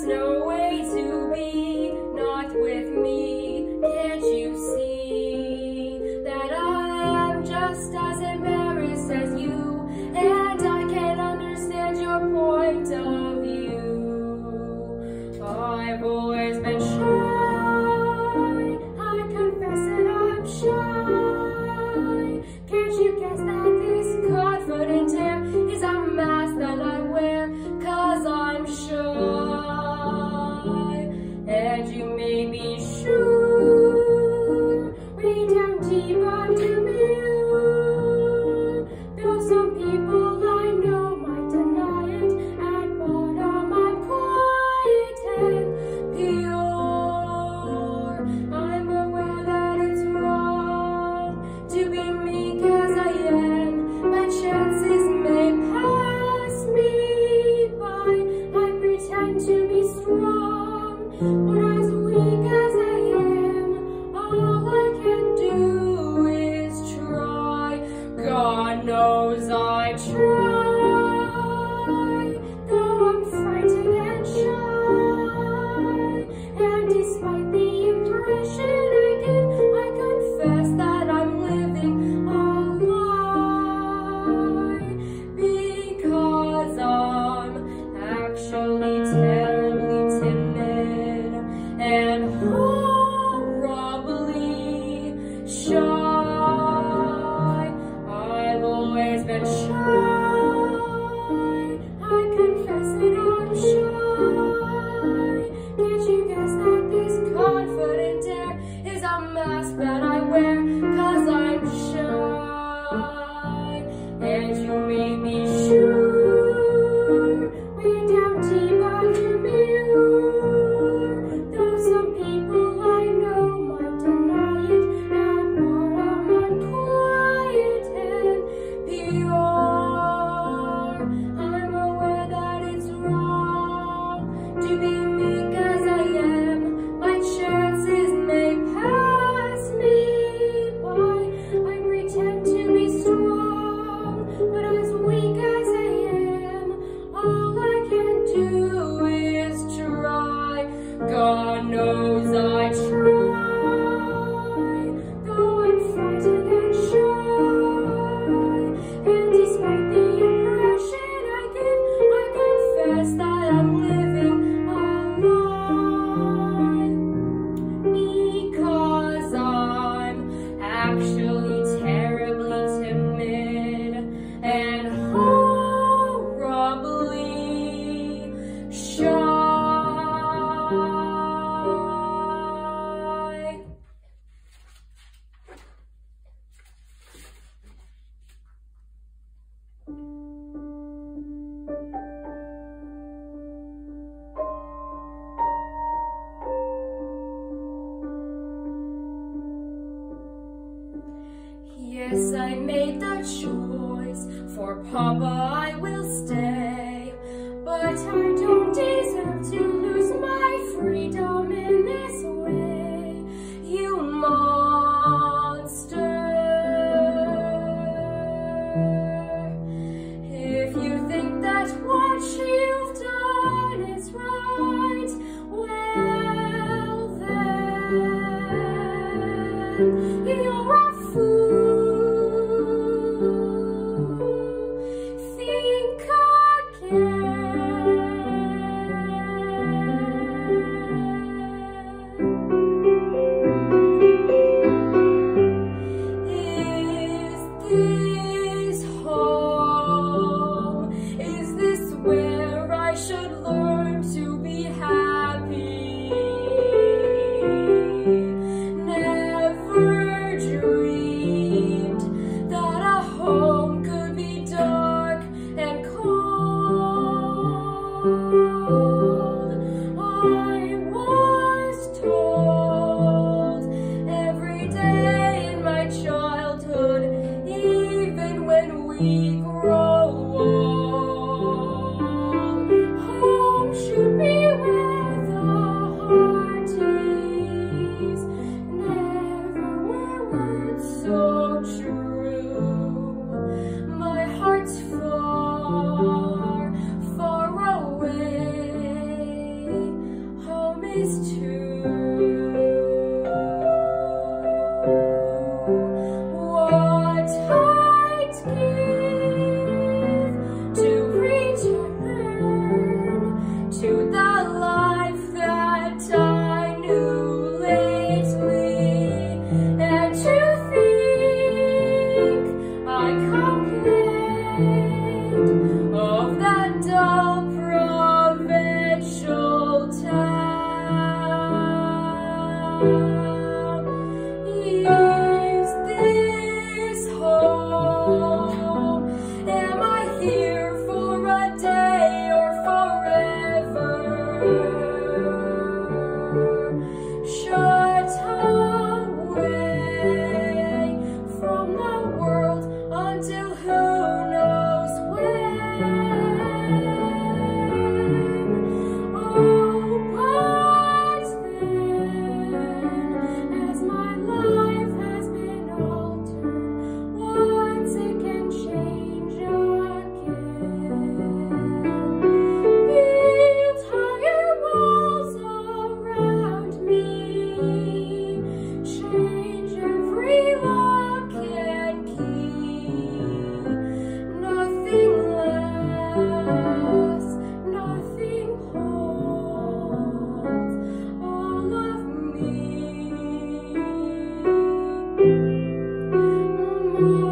snow. God knows I try, though I'm frightened and shy. And despite the impression I give, I confess that I'm living a lie. Because I'm actually terribly timid and horribly shy. mask that I wear. knows Papa, I will stay. But I don't deserve to lose my freedom in this way, you monster. is true. Thank you.